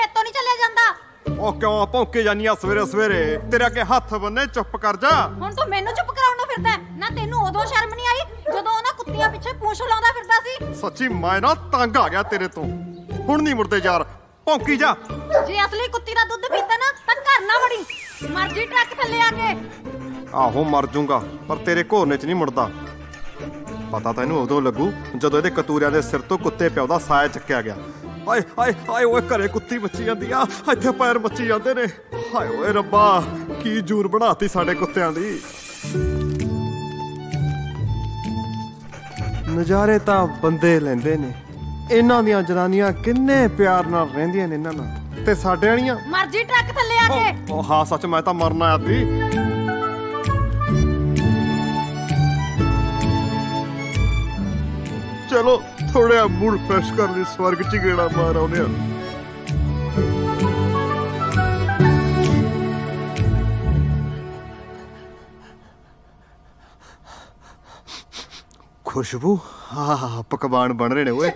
ਮੇਰੇ ਤੋਂ ਨਹੀਂ ਚੱਲਿਆ ਜਾਂਦਾ। ਉਹ ਕਿਉਂ ਭੌਂਕੇ ਜਾਨੀਆਂ ਸਵੇਰੇ ਸਵੇਰੇ? ਤੇਰੇ ਅੱਗੇ ਹੱਥ ਬੰਨੇ ਚੁੱਪ ਕਰ ਜਾ। ਹੁਣ ਤੂੰ ਮੈਨੂੰ ਚੁੱਪ ਕਰਾਉਣ ਨੂੰ ਫਿਰਦਾ ਹੈ। ਨਾ ਤੈਨੂੰ ਉਦੋਂ ਸ਼ਰਮ ਨਹੀਂ ਆਈ ਜਦੋਂ ਉਹਨਾਂ ਕੁੱਤੀਆਂ ਪਿੱਛੇ ਪੂੰਛ ਲਾਉਂਦਾ ਫਿਰਦਾ ਸੀ। ਸੱਚੀ ਮੈਂ ਨਾ ਤੰਗ ਆ ਗਿਆ ਤੇਰੇ ਤੋਂ। ਹੁਣ ਨਹੀਂ ਮੁੜਦੇ ਯਾਰ। ਭੌਂਕੀ ਜਾ। ਜੇ ਅਸਲੀ ਕੁੱਤੀ ਦਾ ਦੁੱਧ ਪੀਤਾ ਨਾ ਤਾਂ ਘਰ ਨਾ ਵੜੀ। ਮਰਜ਼ੀ ਟਰੱਕ ਥੱਲੇ ਆ ਕੇ। ਆਹੋ ਮਰ ਜਾਊਂਗਾ ਪਰ ਤੇਰੇ ਘੋਰਨੇ 'ਚ ਨਹੀਂ ਮੁੜਦਾ। ਪਤਾ ਤੈਨੂੰ ਉਦੋਂ ਲੱਗੂ ਜਦੋਂ ਇਹਦੇ ਕਤੂਰਿਆਂ ਦੇ ਸਿਰ ਤੋਂ ਕੁੱਤੇ ਪਿਓ ਦਾ ਸਾਇਆ ਚੱਕਿਆ ਗਿਆ। ਹਾਏ ਹਾਏ ਹਾਏ ਓਏ ਘਰੇ ਕੁੱਤੀ ਮੱਚੀ ਜਾਂਦੀ ਆ। ਇੱਥੇ ਪੈਰ ਮੱਚੀ ਜਾਂਦੇ ਨੇ। ਹਾਏ ਓਏ ਰੱਬਾ ਕੀ ਜੂਰ ਬਣਾਤੀ ਸਾਡੇ ਕੁੱਤਿਆਂ ਦੀ। ਨਜ਼ਾਰੇ ਤਾਂ ਬੰਦੇ ਲੈਂਦੇ ਨੇ। ਇਹਨਾਂ ਦੀਆਂ ਜਨਾਨੀਆਂ ਕਿੰਨੇ ਪਿਆਰ ਨਾਲ ਰਹਿੰਦੀਆਂ ਨੇ ਇਹਨਾਂ ਨਾਲ। ਤੇ ਸਾਡੇ ਵਾਲੀਆਂ ਮਰਜ਼ੀ ਟਰੱਕ ਥੱਲੇ ਆ ਕੇ। ਉਹ ਹਾਂ ਸੱਚ ਮੈਂ ਤਾਂ ਮਰਨਾ ਆਇਆ ਸੀ। ਚਲੋ ਥੋੜਾ ਮੂਡ ਫਰੈਸ਼ ਕਰ ਲਈ ਸਵਰਗ ਚ ਗੇੜਾ ਮਾਰ ਆਉਂਦੇ ਆ। ਖੁਸ਼ਬੂ? ਆਹ, ਪਕਵਾਨ ਬਣ ਰਹੇ ਨੇ ਓਏ।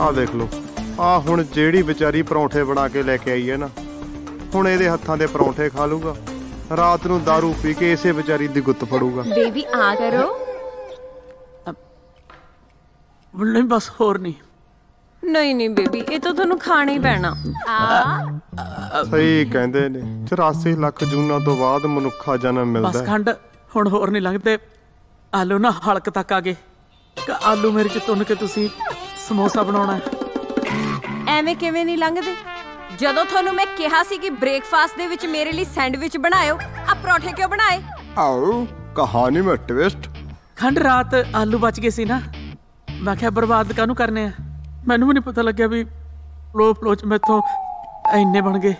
ਆਹ ਦੇਖ ਲਓ। ਆ ਹੁਣ ਜਿਹੜੀ ਵਿਚਾਰੀ ਪਰੌਂਠੇ ਬਣਾ ਕੇ ਲੈ ਕੇ ਆਈ ਹੈ ਨਾ, ਹੁਣ ਇਹਦੇ ਹੱਥਾਂ ਦੇ ਪਰੌਂਠੇ ਖਾ ਲੂਗਾ ਰਾਤ ਨੂੰ दारू ਪੀ ਕੇ ਇਸੇ ਵਿਚਾਰੀ ਦੀ ਗੁੱਤ ਫੜੂਗਾ। ਬੇਬੀ, ਆ ਕਰੋ। ਨਹੀਂ ਬਸ ਹੋਰ ਨਹੀਂ। ਨਹੀਂ ਨਹੀਂ ਬੇਬੀ ਇਹ ਤਾਂ ਤੁਹਾਨੂੰ ਖਾਣਾ ਹੀ ਪੈਣਾ। ਆ। ਸਹੀ ਕਹਿੰਦੇ ਨੇ 84 ਲੱਖ ਜੂਨਾਂ ਤੋਂ ਬਾਅਦ ਮਨੁੱਖਾ ਜਨਮ ਮਿਲਦਾ ਬਸ। ਖੰਡ ਹੁਣ ਹੋਰ ਨਹੀਂ ਲੰਘਦੇ ਆਲੂ ਨਾ ਹਲਕ ਤੱਕ ਆ ਗਏ। ਕ- ਆਲੂ ਮੇਰੇ ਚ ਤੁੰਨ ਕੇ ਤੁਸੀਂ ਸਮੋਸਾ ਬਣਾਉਣਾ ਹੈ। ਐਵੇਂ ਕਿਵੇਂ ਨਹੀਂ ਲੰਘਦੇ? ਜਦੋਂ ਤੁਹਾਨੂੰ ਮੈਂ ਕਿਹਾ ਸੀ ਕਿ ਬ੍ਰੇਕਫਾਸਟ ਦੇ ਵਿੱਚ ਮੇਰੇ ਲਈ ਸੈਂਡਵਿਚ ਬਣਾਇਓ ਆ ਪਰੌਠੇ ਕਿਉਂ ਬਣਾਏ? ਆਓ ਕਹਾਣੀ ਮੈਂ ਟਵਿਸਟ ਖੰਡ ਰਾਤ ਆਲੂ ਬਚ ਗਏ ਸੀ ਨਾ। ਮੈਂ ਕਿਹਾ ਬਰਬਾਦ ਕਾਹਨੂੰ ਕਰਨੇ ਆ? ਮੈਨੂੰ ਵੀ ਨਹੀਂ ਪਤਾ ਲੱਗਿਆ ਵੀ ਫਲੋ ਫਲੋ ਚ ਮੈਥੋਂ ਇੰਨੇ ਬਣ ਗਏ।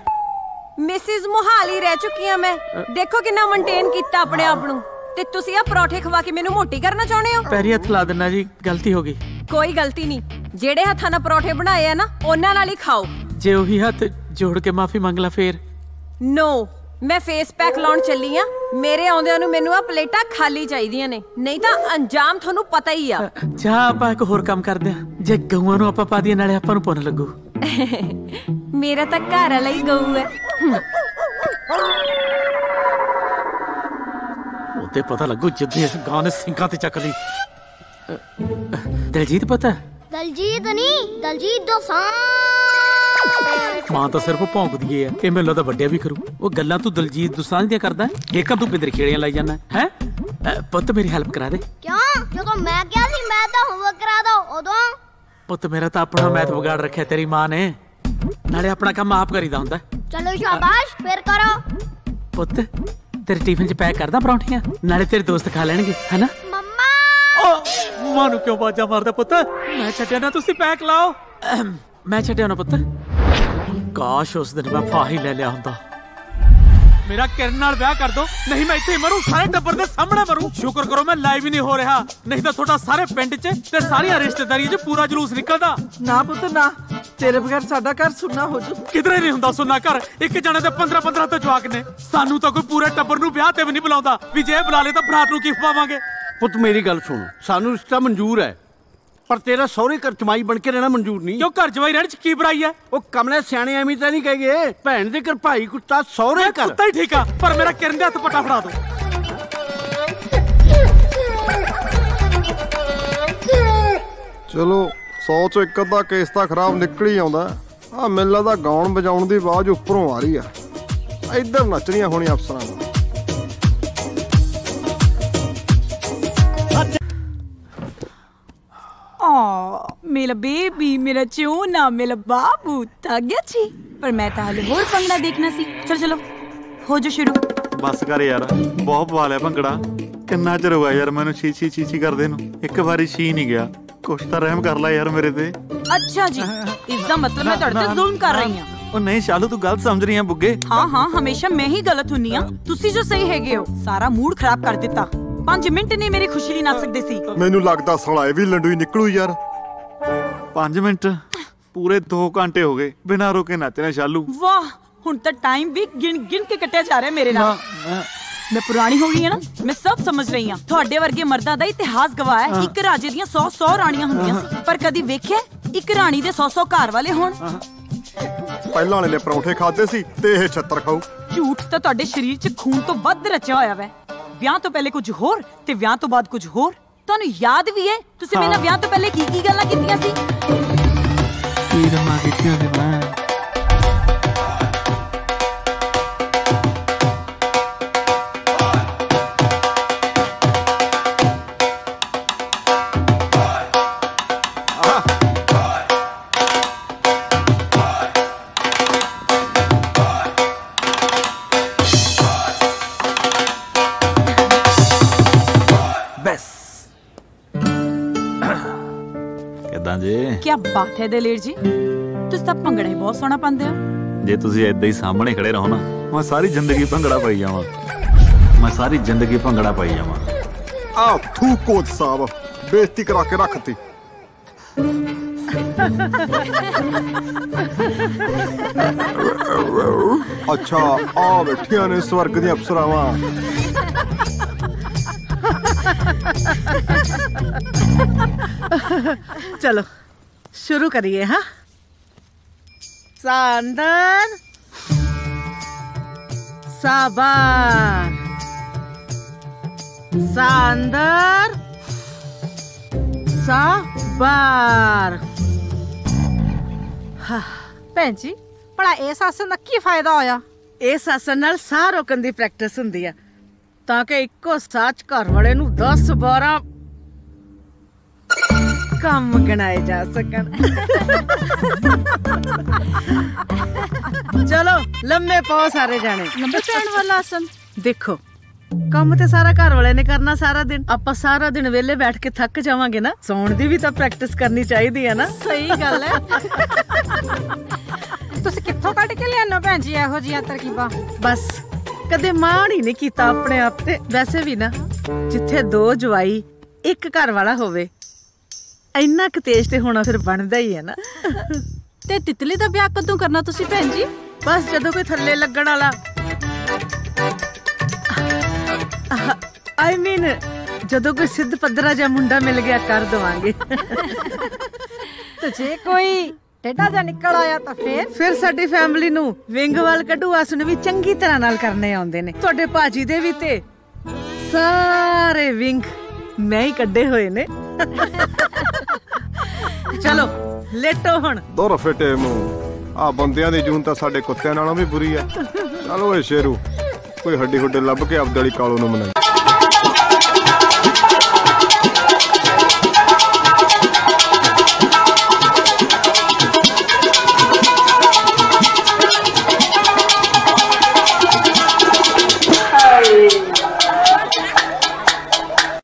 ਮਿਸਿਸ ਮੋਹਾਲੀ ਰਹਿ ਚੁੱਕੀ ਆ ਮੈਂ। ਦੇਖੋ ਕਿੰਨਾ ਮੇਨਟੇਨ ਕੀਤਾ ਆਪਣੇ ਆਪ ਨੂੰ। ਤੇ ਤੁਸੀਂ ਆ ਪਰੌਠੇ ਖਵਾ ਕੇ ਮੈਨੂੰ ਮੋਟੀ ਕਰਨਾ ਚਾਹੁੰਦੇ ਹੋ? ਪੈਰੀ ਹੱਥ ਲਾ ਦਿੰਨਾ ਜੀ ਗਲਤੀ ਹੋ ਗਈ। ਕੋਈ ਗਲਤੀ ਨਹੀਂ। ਜਿਹੜੇ ਹੱਥਾਂ ਨਾਲ ਪਰੌਠੇ ਬਣਾਏ ਆ ਨਾ ਉਹਨਾਂ ਨਾਲ ਹੀ ਖਾਓ। ਜੇ ਉਹੀ ਹੱਥ ਜੋੜ ਕੇ ਮਾਫੀ ਮੰਗ ਲਾ ਫੇਰ। ਨੋ ਮੈਂ ਫੇਸ ਪੈਕ ਲਾਉਣ ਚੱਲੀ ਆ। ਮੇਰੇ ਆਉਂਦਿਆਂ ਨੂੰ ਮੈਨੂੰ ਆ ਪਲੇਟਾਂ ਖਾਲੀ ਚਾਹੀਦੀਆਂ ਨੇ। ਨਹੀਂ ਤਾਂ ਅੰਜਾਮ ਤੁਹਾਨੂੰ ਪਤਾ ਹੀ ਆ। ਜਾ ਆਪਾਂ ਇੱਕ ਹੋਰ ਕੰਮ ਕਰਦੇ ਆ ਜੇ ਗਊਆਂ ਨੂੰ ਆਪਾਂ ਪਾ ਦਈਏ ਨਾਲੇ ਆਪਾਂ ਨੂੰ ਪੁੰਨ ਲੱਗੂ। ਮੇਰਾ ਤਾਂ ਘਰ ਵਾਲਾ ਹੀ ਗਊ ਹੈ। ਉਹਤੇ ਪਤਾ ਲੱਗੂ ਜਿੱਦੇ ਗਾਂ ਨੇ ਸਿੰਕਾਂ ਤੇ ਚੱਕ ਲਈ। ਦਿਲਜੀਤ ਪਤਾ। ਦਲਜੀਤ ਨਹੀਂ ਦਲਜੀਤ ਦੋਸਾਂ ਮਾਂ ਤਾਂ ਸਿਰਫ ਭੌਂਕਦੀ ਏ ਇਹ ਮੈਨੂੰ ਲੱਗਦਾ ਵੱਡਿਆ ਵੀ ਕਰੂ। ਉਹ ਗੱਲਾਂ ਤੂੰ ਦਲਜੀਤ ਦੁਸਾਂਝ ਦੀਆਂ ਕਰਦਾ ਏਕਮ ਤੂੰ ਪਿੰਦਰ ਖੇੜੀਆਂ ਲਾਈ ਜਾਂਦਾ ਹੈ? ਪੁੱਤ ਮੇਰੀ ਹੈਲਪ ਕਰਾ ਦੇ। ਕਿਉਂ? ਜਦੋਂ ਮੈਂ ਕਿਹਾ ਸੀ ਮੈਂ ਤਾਂ ਹੋਮਵਰਕ ਕਰਾ ਦੋ ਉਦੋਂ? ਪੁੱਤ ਮੇਰਾ ਤਾਂ ਆਪਣਾ ਮੈਥ ਵਿਗਾੜ ਰੱਖਿਆ ਤੇਰੀ ਮਾਂ ਨੇ। ਨਾਲੇ ਆਪਣਾ ਕੰਮ ਆਪ ਕਰੀਦਾ ਹੁੰਦਾ। ਚਲੋ ਸ਼ਾਬਾਸ਼ ਫਿਰ ਕਰੋ। ਪੁੱਤ ਤੇਰੇ ਟਿਫਿਨ 'ਚ ਪੈਕ ਕਰਦਾ ਪਰੌਂਠੀਆਂ? ਨਾਲੇ ਤੇਰੇ ਦੋਸਤ ਖਾ ਲੈਣਗੇ ਹੈਨਾ? ਮੰਮਾ! ਓ ਮਾਂ ਨੂੰ ਕਿਉਂ ਬਾਜਾ ਮਾਰਦਾ ਪੁੱਤ? ਮੈਂ ਛੱਡਿਆ ਨਾ ਤੁਸੀਂ ਪੈਕ ਲਾਓ। ਮੈਂ ਛੱਡਿਆ ਨਾ ਪੁੱਤ। ਕਾਸ਼ ਉਸ ਦਿਨ ਮੈਂ ਫਾਹੀ ਲੈ ਲਿਆ ਹੁੰਦਾ। ਮੇਰਾ ਕਿਰਨ ਨਾਲ ਵਿਆਹ ਕਰ ਦੋ ਨਹੀਂ ਮੈਂ ਇੱਥੇ ਹੀ ਮਰੂੰ ਸਾਰੇ ਟੱਬਰ ਦੇ ਸਾਹਮਣੇ ਮਰੂੰ। ਸ਼ੁਕਰ ਕਰੋ ਮੈਂ ਲਾਈਵ ਹੀ ਨਹੀਂ ਹੋ ਰਿਹਾ ਨਹੀਂ ਤਾਂ ਤੁਹਾਡਾ ਸਾਰੇ ਪਿੰਡ 'ਚ ਤੇ ਸਾਰੀਆਂ ਰਿਸ਼ਤੇਦਾਰੀਆਂ 'ਚ ਪੂਰਾ ਜਲੂਸ ਨਿਕਲਦਾ। ਨਾ ਪੁੱਤ ਨਾ। ਤੇਰੇ ਬਗੈਰ ਸਾਡਾ ਘਰ ਸੁਣਨਾ ਹੋ ਜੂ ਕਿਧਰੇ ਨਹੀਂ ਹੁੰਦਾ ਸੁਣਨਾ ਘਰ? ਇੱਕ ਜਣੇ ਦੇ 15 15 ਤੋਂ ਜਵਾਕ ਨੇ। ਸਾਨੂੰ ਤਾਂ ਕੋਈ ਪੂਰੇ ਟੱਬਰ ਨੂੰ ਵਿਆਹ ਤੇ ਵੀ ਨਹੀਂ ਬੁਲਾਉਂਦਾ। ਵੀ ਜੇ ਬੁਲਾ ਲੇ ਤਾਂ ਬਰਾਤ ਨੂੰ ਕੀ ਖਵਾਵਾਂਗੇ? ਪੁੱਤ ਮੇਰੀ ਗੱਲ ਸੁਣ। ਸਾਨੂੰ ਰਿਸ਼ਤਾ ਮਨਜ਼ੂਰ ਹੈ। ਪਰ ਤੇਰਾ ਸਹੁਰੇ ਘਰ ਚਮਾਈ ਬਣ ਕੇ ਰਹਿਣਾ ਮਨਜ਼ੂਰ ਨਹੀਂ। ਕਿਉਂ ਘਰ ਜਵਾਈ ਰਹਿਣ 'ਚ ਕੀ ਬੁਰਾਈ ਹੈ? ਉਹ ਕਮਲੇ ਸਿਆਣੇ ਐਵੇਂ ਤਾਂ ਨਹੀਂ ਕਹੇਗੇ। ਭੈਣ ਦੇ ਘਰ ਭਾਈ ਕੁੱਤਾ ਸਹੁਰੇ ਘਰ। ਕੁੱਤਾ ਹੀ ਠੀਕ ਆ ਪਰ ਮੇਰਾ ਕਿਰਨ ਦੇ ਹੱਥ ਪਟਾ ਫੜਾ ਦੋ। ਚਲੋ 100 ਚੋਂ ਇੱਕ ਅੱਧਾ ਕੇਸ ਤਾਂ ਖਰਾਬ ਨਿਕਲ ਹੀ ਆਉਂਦਾ। ਆ ਮੈਨੂੰ ਲੱਗਦਾ ਗਾਉਣ ਵਜਾਉਣ ਦੀ ਆਵਾਜ਼ ਉੱਪਰੋਂ ਆ ਰਹੀ ਆ। ਇੱਧਰ ਨੱਚਣੀਆਂ ਹੋਣੀਆਂ ਅਫਸਰਾਂ ਨੂੰ। ਮੇਰਾ ਬੇਬੀ ਮੇਰਾ ਚੋਨਾ ਮੇਰਾ ਬਾਬੂ ਥੱਕ ਗਿਆ ਜੀ ਪਰ ਮੈਂ ਤਾਂ ਹਲੇ ਹੋਰ ਭੰਗੜਾ ਦੇਖਣਾ ਸੀ ਚਲ ਚਲੋ ਹੋ ਜਾ ਸ਼ੁਰੂ ਬਸ ਕਰ ਯਾਰ ਬਹੁਤ ਪਵਾ ਲਿਆ ਭੰਗੜਾ ਕਿੰਨਾ ਚਿਰ ਹੋਇਆ ਯਾਰ ਮੈਨੂੰ ਛੀਛੀ ਛੀਛੀ ਕਰਦੇ ਨੂੰ ਇੱਕ ਵਾਰੀ ਛੀ ਨਹੀਂ ਗਿਆ ਕੁਛ ਤਾਂ ਰਹਿਮ ਕਰ ਲੈ ਯਾਰ ਮੇਰੇ ਤੇ ਅੱਛਾ ਜੀ ਇਸ ਦਾ ਮਤਲਬ ਮੈਂ ਤੁਹਾਡੇ ਤੇ ਜ਼ੁਲਮ ਕਰ ਰਹੀ ਹਾਂ ਉਹ ਨਹੀਂ ਸ਼ਾਲੂ ਤੂੰ ਗਲਤ ਸਮਝ ਰਹੀ ਆ ਬੁੱਗੇ ਹਾਂ ਹਾਂ ਹਮੇਸ਼ਾ ਮੈਂ ਹੀ ਗਲਤ ਹੁੰਨੀ ਆ ਤੁਸੀਂ ਜੋ ਸਹੀ ਹੈਗੇ ਹੋ ਸਾਰਾ ਮੂਡ ਖਰਾਬ ਕਰ ਦਿੱਤਾ 5 ਮਿੰਟ ਨਹੀਂ ਮੇਰੀ ਖੁਸ਼ੀ ਲਈ ਨੱਚ ਸਕਦੇ ਸੀ ਮੈਨੂੰ ਲੱਗਦਾ ਸਲਾਏ ਵੀ ਲੰਡੂ ਹੀ ਨਿਕਲੂ ਯਾਰ 5 ਮਿੰਟ। ਪੂਰੇ 2 ਘੰਟੇ ਹੋ ਗਏ। ਬਿਨਾਂ ਰੋਕੇ ਨੱਚ ਰਿਹਾ ਸ਼ਾਲੂ। ਵਾਹ ਹੁਣ ਤਾਂ ਟਾਈਮ ਵੀ ਗਿਣ ਗਿਣ ਕੇ ਕੱਟਿਆ ਜਾ ਰਿਹਾ ਮੇਰੇ ਨਾਲ। ਮੈਂ ਪੁਰਾਣੀ ਹੋ ਗਈ ਹਾਂ ਨਾ ਮੈਂ ਸਭ ਸਮਝ ਰਹੀ ਹਾਂ। ਤੁਹਾਡੇ ਵਰਗੇ ਮਰਦਾਂ ਦਾ ਇਤਿਹਾਸ ਗਵਾਹ ਹੈ। ਇੱਕ ਰਾਜੇ ਦੀਆਂ 100 100 ਰਾਣੀਆਂ ਹੁੰਦੀਆਂ ਸੀ। ਪਰ ਕਦੀ ਵੇਖਿਆ ਇੱਕ ਰਾਣੀ ਦੇ 100 100 ਘਰ ਵਾਲੇ ਹੋਣ? ਪਹਿਲਾਂ ਵਾਲੇ ਨੇ ਪਰੌਂਠੇ ਖਾਦੇ ਸੀ ਤੇ ਇਹ ਛੱਤਰ ਖਾਊ। ਝੂਠ ਤਾਂ ਤੁਹਾਡੇ ਸਰੀਰ 'ਚ ਖੂਨ ਤੋਂ ਵੱਧ ਰਚਿਆ ਹੋਇਆ ਵੈ। ਵਿਆਹ ਤੋਂ ਪਹਿਲੇ ਕੁਝ ਹੋਰ ਤੇ ਵਿਆਹ ਤੋਂ ਬਾਅਦ ਕੁਝ ਹੋਰ? ਤੁਹਾਨੂੰ ਯਾਦ ਵੀ ਹੈ? ਤੁਸੀਂ ਮੇਰੇ ਨਾਲ ਵਿਆਹ ਤੋਂ ਪਹਿਲੇ ਕੀ ਕੀ ਗੱਲਾਂ ਕੀਤੀਆਂ ਸੀ? ਕੀ ਰਮਾ ਕੀਤੀਆਂ ਨੇ ਮੈਂ? ਕਿਦਾਂ ਜੀ। ਕੀ ਬਾਤ ਹੈ ਦਲੇਰ ਜੀ। ਤੁਸੀਂ ਤਾਂ ਭੰਗੜਾ ਹੀ ਬਹੁਤ ਸੋਹਣਾ ਪਾਉਂਦੇ ਹੋ। ਜੇ ਤੁਸੀਂ ਏਦਾਂ ਹੀ ਸਾਹਮਣੇ ਖੜੇ ਰਹੋ ਨਾ ਮੈਂ ਸਾਰੀ ਜ਼ਿੰਦਗੀ ਭੰਗੜਾ ਪਾਈ ਜਾਵਾਂ। ਮੈਂ ਸਾਰੀ ਜ਼ਿੰਦਗੀ ਭੰਗੜਾ ਪਾਈ ਜਾਵਾਂ। ਆ ਥੂ ਕੋਚ ਸਾਹਿਬ ਬੇਇੱਜ਼ਤੀ ਕਰਾ ਕੇ ਰੱਖਤੀ। ਅੱਛਾ ਆ ਬੈਠੀਆਂ ਨੇ ਸਵਰਗ ਦੀਆਂ ਅਪਸਰਾਵਾਂ ਚਲੋ ਸ਼ੁਰੂ ਕਰੀਏ ਹਾਂ ਸਾਂਦਨ ਸਾਬਾਰ ਸਾਂਦਰ ਸਾਬਾਰ ਭੈਣ ਜੀ ਭਲਾ ਇਸ ਆਸਨ ਦਾ ਕੀ ਫਾਇਦਾ ਹੋਇਆ ਇਸ ਆਸਨ ਨਾਲ ਸਾਹ ਰੋਕਣ ਦੀ ਪ੍ਰੈਕਟਿਸ ਹੁੰਦੀ ਆ ਤਾਂ ਕਿ ਇੱਕੋ ਸਾਚ ਘਰ ਵਾਲੇ ਨੂੰ 10 12 ਕੰਮ ਗਣਾਏ ਜਾ ਸਕਣ। ਚਲੋ ਲੰਮੇ ਪਾਓ ਸਾਰੇ ਜਾਣੇ। ਲੰਬੇ ਪੈਣ ਵਾਲਾ ਆਸਨ ਦੇਖੋ ਕੰਮ ਤੇ ਸਾਰਾ ਘਰ ਵਾਲੇ ਨੇ ਕਰਨਾ ਸਾਰਾ ਦਿਨ। ਆਪਾਂ ਸਾਰਾ ਦਿਨ ਵਿਹਲੇ ਬੈਠ ਕੇ ਥੱਕ ਜਾਵਾਂਗੇ ਨਾ। ਸੌਣ ਦੀ ਵੀ ਤਾਂ ਪ੍ਰੈਕਟਿਸ ਕਰਨੀ ਚਾਹੀਦੀ ਹੈ ਨਾ। ਸਹੀ ਗੱਲ ਹੈ। ਤੁਸੀਂ ਕਿੱਥੋਂ ਕੱਢ ਕੇ ਲਿਆਨੋ ਭੈਣ ਜੀ ਇਹੋ ਜੀਆਂ ਤਰਕੀਬਾਂ? ਬਸ। ਕਦੇ ਮਾਣ ਹੀ ਨਹੀਂ ਕੀਤਾ ਆਪਣੇ ਆਪ ਤੇ। ਵੈਸੇ ਵੀ ਨਾ ਜਿੱਥੇ ਦੋ ਜਵਾਈ ਇੱਕ ਘਰ ਵਾਲਾ ਹੋਵੇ ਇੰਨਾ ਕੁ ਤੇਜ ਤੇ ਹੋਣਾ ਫਿਰ ਬਣਦਾ ਹੀ ਹੈ ਨਾ। ਤੇ ਤਿਤਲੀ ਦਾ ਵਿਆਹ ਕਦੋਂ ਕਰਨਾ ਤੁਸੀਂ ਭੈਣ ਜੀ? ਬਸ ਜਦੋਂ ਕੋਈ ਥੱਲੇ ਲੱਗਣ ਵਾਲਾ। ਆਈ ਮੀਨ ਜਦੋਂ ਕੋਈ ਸਿੱਧ ਪੱਧਰਾ ਜਿਹਾ ਮੁੰਡਾ ਮਿਲ ਗਿਆ ਕਰ ਦਵਾਂਗੇ। ਤੇ ਜੇ ਕੋਈ ਟੇਡਾ ਜਿਹਾ ਨਿਕਲ ਆਇਆ ਤਾਂ ਫੇਰ? ਫਿਰ ਸਾਡੀ ਫੈਮਿਲੀ ਨੂੰ ਵਿੰਗ ਵਾਲ ਕੱਢੂ ਆਸਨ ਵੀ ਚੰਗੀ ਤਰ੍ਹਾਂ ਨਾਲ ਕਰਨੇ ਆਉਂਦੇ ਨੇ। ਤੁਹਾਡੇ ਭਾਜੀ ਦੇ ਵੀ ਤੇ ਸਾਰੇ ਵਿੰਗ ਮੈਂ ਹੀ ਕੱਢੇ ਹੋਏ ਨੇ। ਚਲੋ ਲੇਟੋ ਹੁਣ। ਦੁਰ ਫਿੱਟੇ ਮੂੰਹ। ਆ ਬੰਦਿਆਂ ਦੀ ਜੂਨ ਤਾਂ ਸਾਡੇ ਕੁੱਤਿਆਂ ਨਾਲੋਂ ਵੀ ਬੁਰੀ ਐ ਚਲ ਓਏ ਸ਼ੇਰੂ ਕੋਈ ਹੱਡੀ ਹੁੱਡੇ ਲੱਭ ਕੇ ਆਪਦੇ ਵਾਲੀ ਕਾਲੂ ਨੂੰ ਮਨਾਈ।